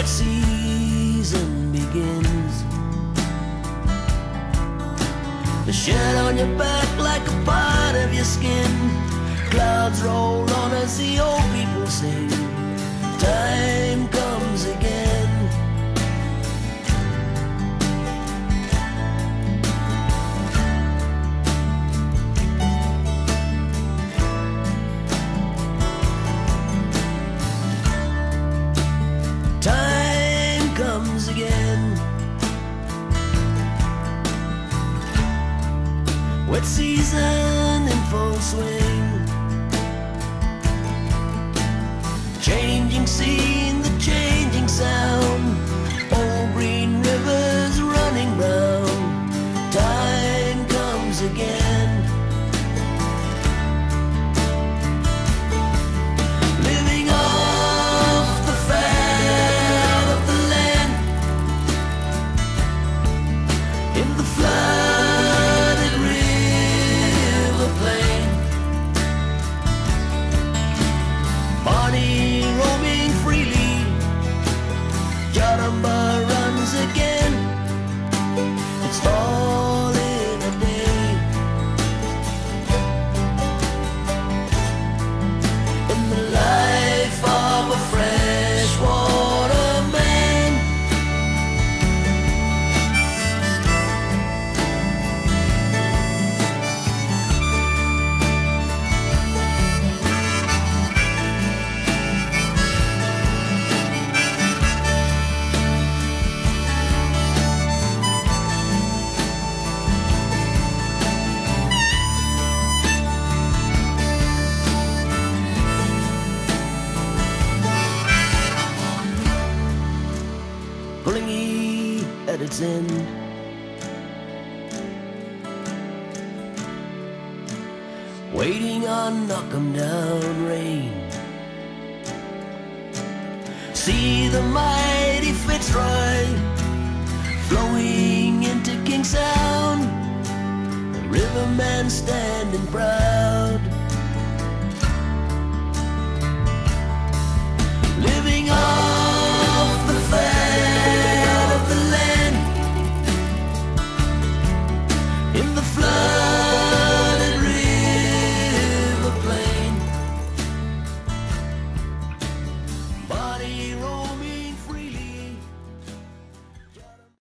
wet season begins. The shed on your back like a part of your skin. Clouds roll on as the old people sing. Wet season in full swing. Changing scene, Jaramba runs again. It's all Its end. Waiting on knock 'em down rain. See the mighty Fitzroy flowing into King Sound. The riverman standing proud.